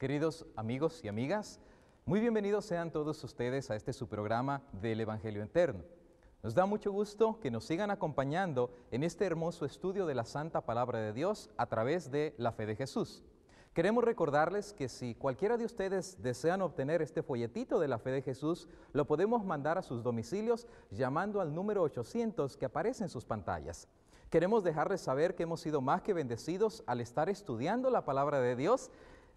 Queridos amigos y amigas, muy bienvenidos sean todos ustedes a este su programa del Evangelio Eterno. Nos da mucho gusto que nos sigan acompañando en este hermoso estudio de la Santa Palabra de Dios a través de la fe de Jesús. Queremos recordarles que si cualquiera de ustedes desean obtener este folletito de la fe de Jesús, lo podemos mandar a sus domicilios llamando al número 800 que aparece en sus pantallas. Queremos dejarles saber que hemos sido más que bendecidos al estar estudiando la palabra de Dios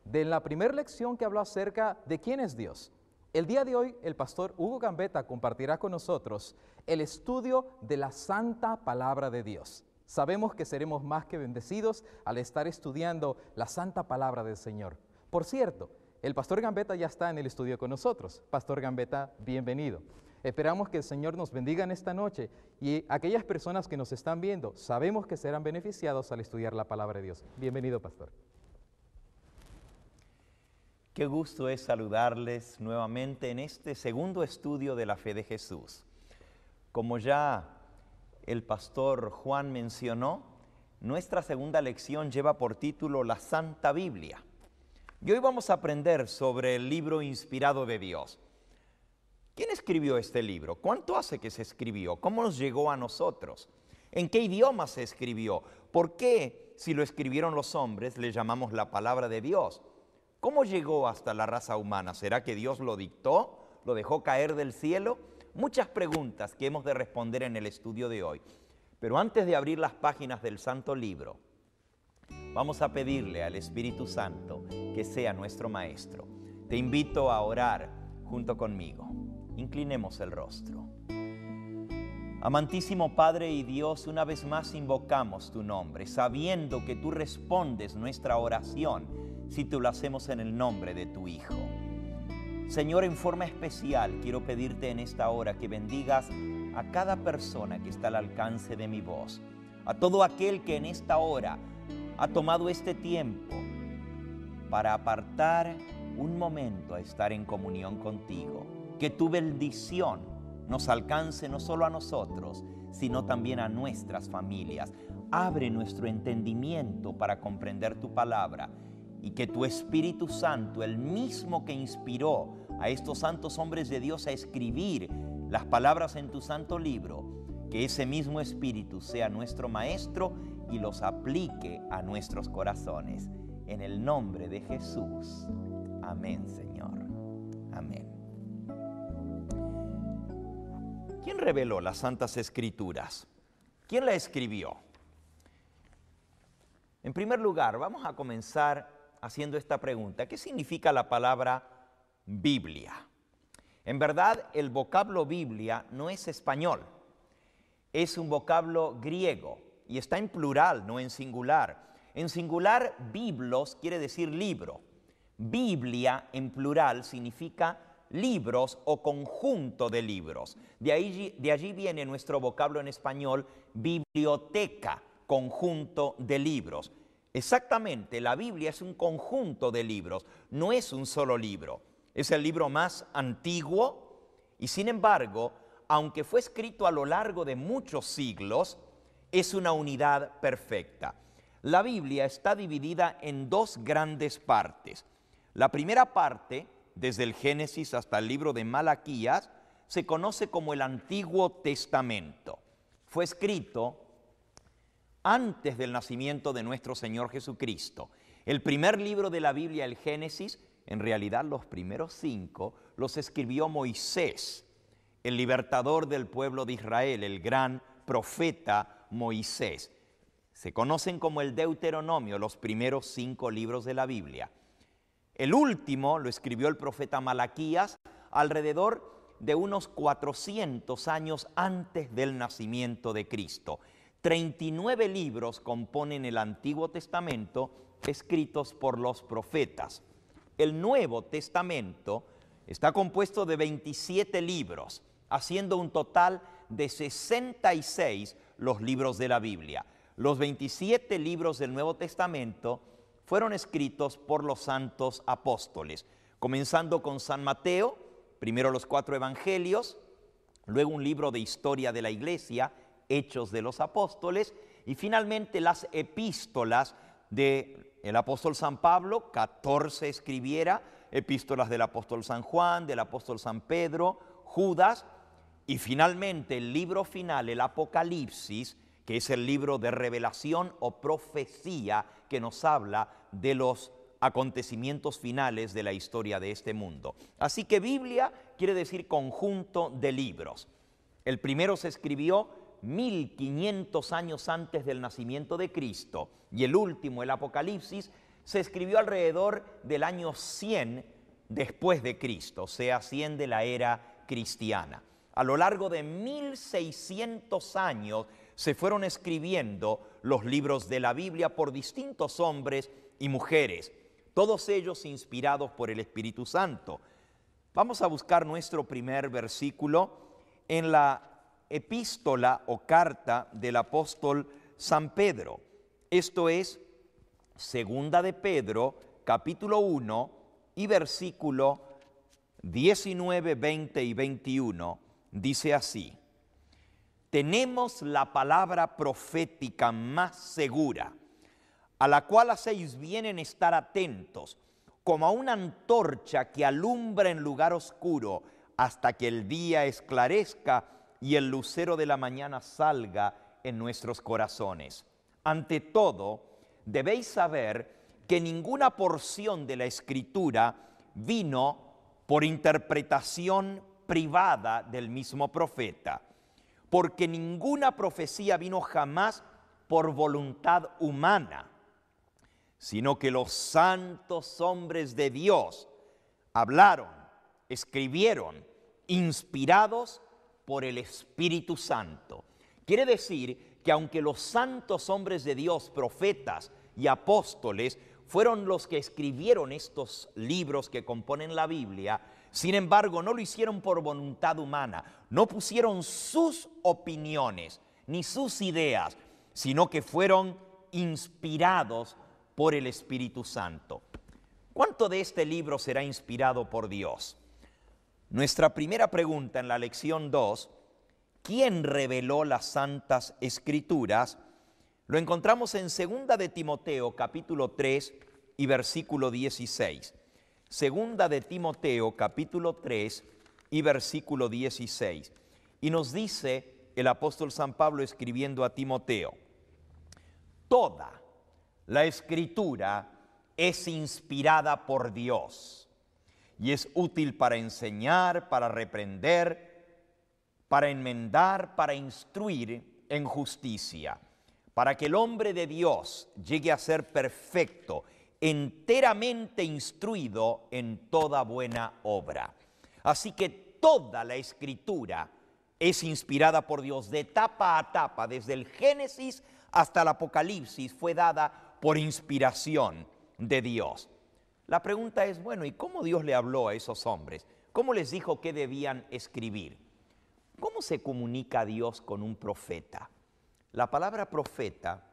de la primera lección que habló acerca de quién es Dios. El día de hoy el pastor Hugo Gambetta compartirá con nosotros el estudio de la santa palabra de Dios. Sabemos que seremos más que bendecidos al estar estudiando la santa palabra del Señor. Por cierto, el pastor Gambetta ya está en el estudio con nosotros. Pastor Gambetta, bienvenido. Esperamos que el Señor nos bendiga en esta noche y aquellas personas que nos están viendo, sabemos que serán beneficiados al estudiar la palabra de Dios. Bienvenido, pastor. Qué gusto es saludarles nuevamente en este segundo estudio de la fe de Jesús. Como ya el pastor Juan mencionó, nuestra segunda lección lleva por título La Santa Biblia. Y hoy vamos a aprender sobre el libro inspirado de Dios. ¿Quién escribió este libro? ¿Cuánto hace que se escribió? ¿Cómo nos llegó a nosotros? ¿En qué idioma se escribió? ¿Por qué, si lo escribieron los hombres, le llamamos la palabra de Dios? ¿Cómo llegó hasta la raza humana? ¿Será que Dios lo dictó? ¿Lo dejó caer del cielo? Muchas preguntas que hemos de responder en el estudio de hoy. Pero antes de abrir las páginas del Santo Libro, vamos a pedirle al Espíritu Santo que sea nuestro Maestro. Te invito a orar junto conmigo. Inclinemos el rostro. Amantísimo Padre y Dios, una vez más invocamos tu nombre, sabiendo que tú respondes nuestra oración si tú lo hacemos en el nombre de tu Hijo. Señor, en forma especial quiero pedirte en esta hora que bendigas a cada persona que está al alcance de mi voz, a todo aquel que en esta hora ha tomado este tiempo para apartar un momento a estar en comunión contigo. Que tu bendición nos alcance no solo a nosotros, sino también a nuestras familias. Abre nuestro entendimiento para comprender tu palabra y que tu Espíritu Santo, el mismo que inspiró a estos santos hombres de Dios a escribir las palabras en tu santo libro, que ese mismo Espíritu sea nuestro Maestro y los aplique a nuestros corazones. En el nombre de Jesús. Amén, Señor. Amén. ¿Quién reveló las Santas Escrituras? ¿Quién la escribió? En primer lugar, vamos a comenzar haciendo esta pregunta. ¿Qué significa la palabra Biblia? En verdad, el vocablo Biblia no es español, es un vocablo griego y está en plural, no en singular. En singular, biblos quiere decir libro. Biblia en plural significa libros o conjunto de libros. De, ahí, de allí viene nuestro vocablo en español, biblioteca, conjunto de libros. Exactamente, la Biblia es un conjunto de libros, no es un solo libro. Es el libro más antiguo y sin embargo, aunque fue escrito a lo largo de muchos siglos, es una unidad perfecta. La Biblia está dividida en dos grandes partes. La primera parte, desde el Génesis hasta el libro de Malaquías, se conoce como el Antiguo Testamento. Fue escrito antes del nacimiento de nuestro Señor Jesucristo. El primer libro de la Biblia, el Génesis, en realidad los primeros cinco los escribió Moisés, el libertador del pueblo de Israel, el gran profeta Moisés. Se conocen como el Deuteronomio, los primeros cinco libros de la Biblia. El último lo escribió el profeta Malaquías alrededor de unos 400 años antes del nacimiento de Cristo. 39 libros componen el Antiguo Testamento escritos por los profetas. El Nuevo Testamento está compuesto de 27 libros, haciendo un total de 66 los libros de la Biblia. Los 27 libros del Nuevo Testamento fueron escritos por los santos apóstoles, comenzando con San Mateo, primero los cuatro evangelios, luego un libro de historia de la iglesia, Hechos de los Apóstoles y finalmente las epístolas de el apóstol San Pablo, 14 escribiera, epístolas del apóstol San Juan, del apóstol San Pedro, Judas, y finalmente el libro final, el Apocalipsis, que es el libro de revelación o profecía que nos habla de los acontecimientos finales de la historia de este mundo. Así que Biblia quiere decir conjunto de libros. El primero se escribió 1500 años antes del nacimiento de Cristo y el último, el Apocalipsis, se escribió alrededor del año 100 después de Cristo, o sea, 100 de la era cristiana. A lo largo de 1600 años se fueron escribiendo los libros de la Biblia por distintos hombres y mujeres, todos ellos inspirados por el Espíritu Santo. Vamos a buscar nuestro primer versículo en la epístola o carta del apóstol San Pedro. Esto es Segunda de Pedro, capítulo 1 y versículo 19, 20 y 21. Dice así, tenemos la palabra profética más segura, a la cual hacéis bien en estar atentos, como a una antorcha que alumbra en lugar oscuro hasta que el día esclarezca y el lucero de la mañana salga en nuestros corazones. Ante todo, debéis saber que ninguna porción de la escritura vino por interpretación privada del mismo profeta, porque ninguna profecía vino jamás por voluntad humana, sino que los santos hombres de Dios hablaron, escribieron, inspirados por el Espíritu Santo. Quiere decir que aunque los santos hombres de Dios, profetas y apóstoles, fueron los que escribieron estos libros que componen la Biblia, sin embargo no lo hicieron por voluntad humana, no pusieron sus opiniones ni sus ideas, sino que fueron inspirados por el Espíritu Santo. ¿Cuánto de este libro será inspirado por Dios? Nuestra primera pregunta en la lección 2, ¿quién reveló las santas escrituras? Lo encontramos en Segunda de Timoteo capítulo 3 y versículo 16. Segunda de Timoteo capítulo 3 y versículo 16. Y nos dice el apóstol San Pablo escribiendo a Timoteo, toda la escritura es inspirada por Dios y es útil para enseñar, para reprender, para enmendar, para instruir en justicia, para que el hombre de Dios llegue a ser perfecto, enteramente instruido en toda buena obra. Así que toda la escritura es inspirada por Dios de tapa a tapa, desde el Génesis hasta el Apocalipsis, fue dada por inspiración de Dios. La pregunta es, bueno, ¿y cómo Dios le habló a esos hombres? ¿Cómo les dijo qué debían escribir? ¿Cómo se comunica Dios con un profeta? La palabra profeta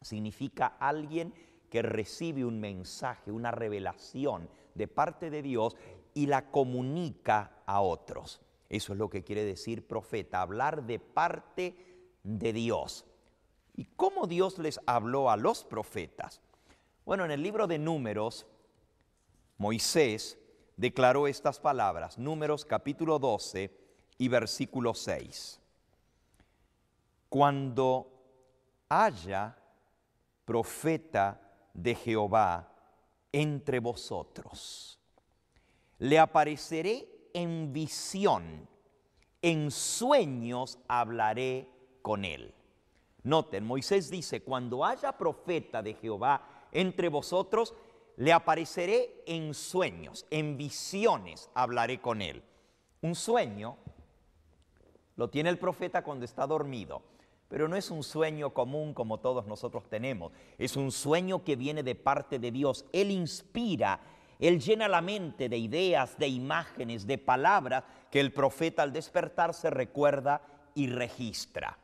significa alguien que recibe un mensaje, una revelación de parte de Dios y la comunica a otros. Eso es lo que quiere decir profeta, hablar de parte de Dios. ¿Y cómo Dios les habló a los profetas? Bueno, en el libro de números Moisés declaró estas palabras, números capítulo 12 y versículo 6. Cuando haya profeta de Jehová entre vosotros, le apareceré en visión, en sueños hablaré con él. Noten, Moisés dice, cuando haya profeta de Jehová entre vosotros, le apareceré en sueños, en visiones hablaré con él. Un sueño lo tiene el profeta cuando está dormido, pero no es un sueño común como todos nosotros tenemos, es un sueño que viene de parte de Dios. Él inspira, él llena la mente de ideas, de imágenes, de palabras que el profeta al despertar se recuerda y registra.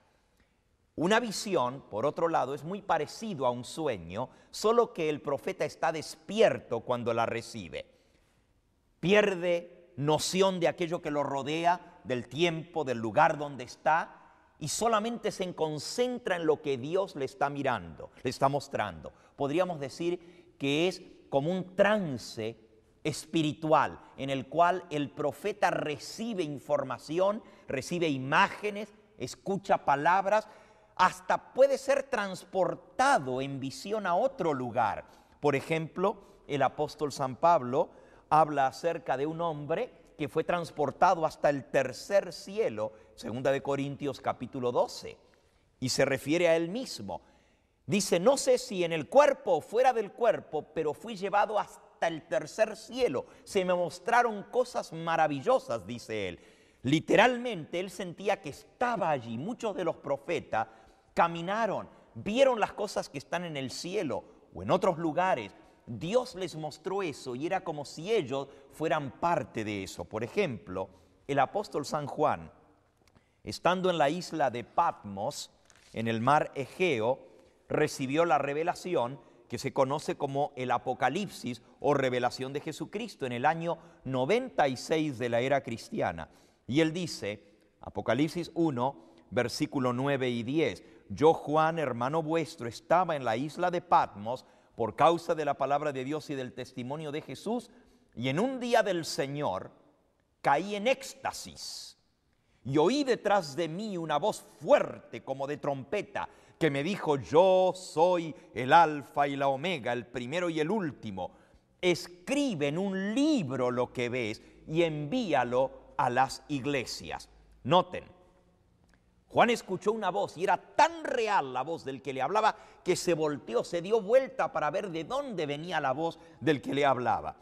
Una visión, por otro lado, es muy parecido a un sueño, solo que el profeta está despierto cuando la recibe. Pierde noción de aquello que lo rodea, del tiempo, del lugar donde está, y solamente se concentra en lo que Dios le está mirando, le está mostrando. podríamos decir que es como un trance espiritual en el cual el profeta recibe información, recibe imágenes, escucha palabras, hasta puede ser transportado en visión a otro lugar. Por ejemplo, el apóstol San Pablo habla acerca de un hombre que fue transportado hasta el tercer cielo, segunda de Corintios capítulo 12, y se refiere a él mismo. Dice, no sé si en el cuerpo o fuera del cuerpo, pero fui llevado hasta el tercer cielo. Se me mostraron cosas maravillosas, dice él. Literalmente él sentía que estaba allí. Muchos de los profetas caminaron, vieron las cosas que están en el cielo o en otros lugares. Dios les mostró eso y era como si ellos fueran parte de eso. Por ejemplo, el apóstol San Juan, estando en la isla de Patmos, en el mar Egeo, recibió la revelación que se conoce como el Apocalipsis o revelación de Jesucristo en el año 96 de la era cristiana. Y él dice, Apocalipsis 1, versículo 9 y 10, yo Juan, hermano vuestro, estaba en la isla de Patmos por causa de la palabra de Dios y del testimonio de Jesús, y en un día del Señor caí en éxtasis y oí detrás de mí una voz fuerte como de trompeta que me dijo, yo soy el alfa y la omega, el primero y el último. Escribe en un libro lo que ves y envíalo a las iglesias. Noten, Juan escuchó una voz y era tan real la voz del que le hablaba que se volteó, se dio vuelta para ver de dónde venía la voz del que le hablaba.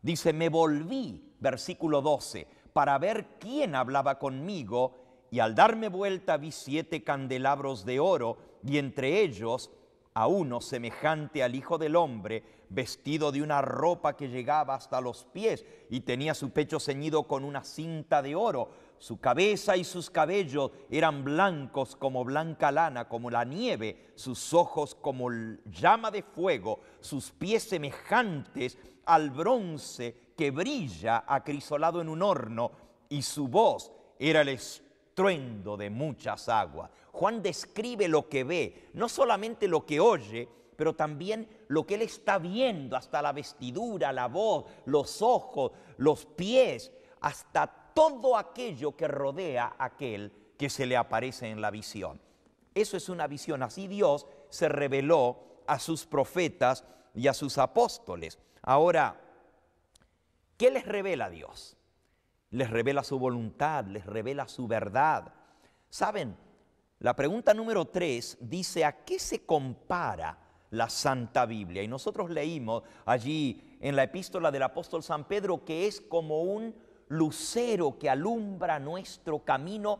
Dice, me volví, versículo 12, para ver quién hablaba conmigo y al darme vuelta vi siete candelabros de oro y entre ellos a uno semejante al Hijo del Hombre, vestido de una ropa que llegaba hasta los pies y tenía su pecho ceñido con una cinta de oro. Su cabeza y sus cabellos eran blancos como blanca lana, como la nieve, sus ojos como llama de fuego, sus pies semejantes al bronce que brilla acrisolado en un horno, y su voz era el estruendo de muchas aguas. Juan describe lo que ve, no solamente lo que oye, pero también lo que él está viendo, hasta la vestidura, la voz, los ojos, los pies, hasta todo aquello que rodea a aquel que se le aparece en la visión. Eso es una visión, así Dios se reveló a sus profetas y a sus apóstoles. Ahora, ¿qué les revela Dios? Les revela su voluntad, les revela su verdad. ¿Saben? La pregunta número tres dice, ¿a qué se compara la Santa Biblia? Y nosotros leímos allí en la epístola del apóstol San Pedro que es como un lucero que alumbra nuestro camino,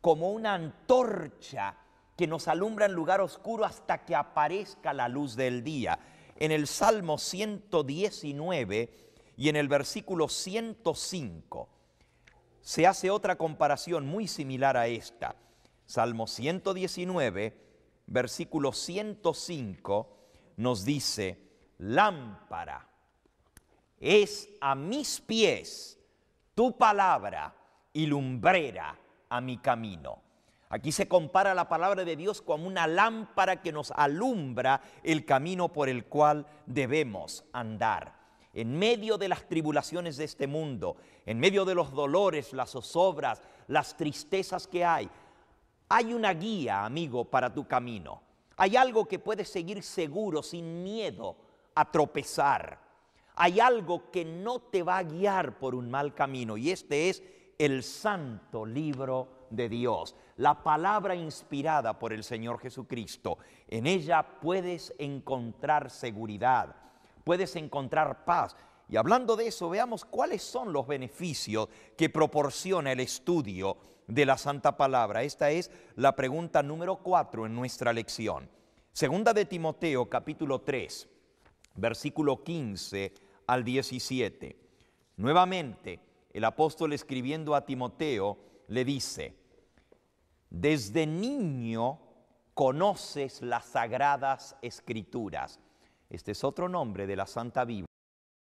como una antorcha que nos alumbra en lugar oscuro hasta que aparezca la luz del día. En el Salmo 119 y en el versículo 105 se hace otra comparación muy similar a esta. Salmo 119, versículo 105, nos dice, lámpara es a mis pies tu palabra y lumbrera a mi camino. Aquí se compara la palabra de Dios como una lámpara que nos alumbra el camino por el cual debemos andar. En medio de las tribulaciones de este mundo, en medio de los dolores, las zozobras, las tristezas que hay, hay una guía, amigo, para tu camino. Hay algo que puedes seguir seguro, sin miedo a tropezar. Hay algo que no te va a guiar por un mal camino y este es el santo libro de Dios, la palabra inspirada por el Señor Jesucristo. En ella puedes encontrar seguridad, puedes encontrar paz. Y hablando de eso, veamos cuáles son los beneficios que proporciona el estudio de la Santa Palabra. Esta es la pregunta número cuatro en nuestra lección. Segunda de Timoteo, capítulo 3, versículo 15 al 17. Nuevamente, el apóstol escribiendo a Timoteo le dice, desde niño conoces las sagradas escrituras. Este es otro nombre de la Santa Biblia